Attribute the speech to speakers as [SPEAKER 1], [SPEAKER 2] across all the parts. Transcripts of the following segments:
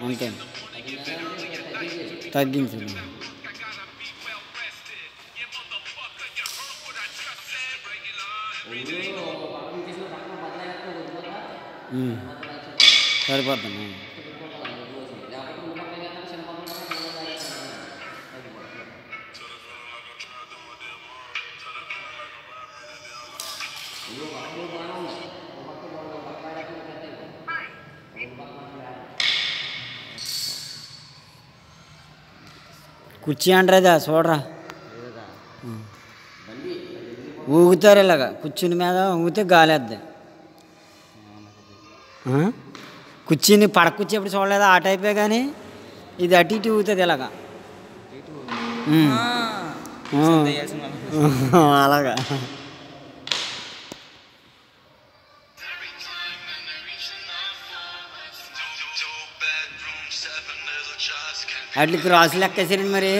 [SPEAKER 1] అంతే తగ్గించు ఉమ్. సరిపోతుంది కుర్చీ అంటారా చూడరా. ఊగుతారు ఇలాగా. కుర్చీని మీద ఊగితే గాలేద్ది? కుర్చీని పడక కుర్చీ ఎప్పుడు చూడలేదా? ఆ టైపే కానీ ఇది అటు ఇటు ఊగుతుంది ఇలాగా. ఉమ్.
[SPEAKER 2] ಅಲ್ಲಿ ಕ್ರಾಸ್ ಲೆಕ್ಕ ಹೆಸರಿನ ಮರಿ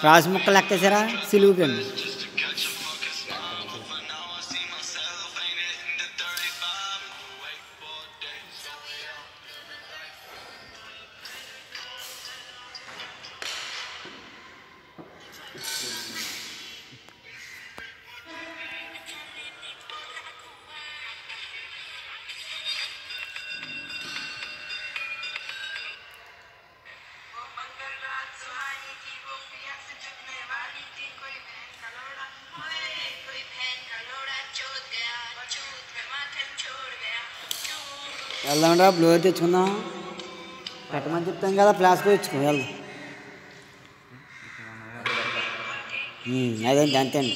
[SPEAKER 2] ಕ್ರಾಸ್ ಮುಕ್ಕ ಲೆಕ್ಕ ಹೆಸರ ಸಿಲುಗನ್
[SPEAKER 1] వెళ్దాంరా బ్లోర్ తెచ్చుకుందాం. పెట్టమని చెప్తాం కదా ఫ్లాస్క్ తెచ్చుకో వెళ్దాం ఉమ్, అదే అంతే అండి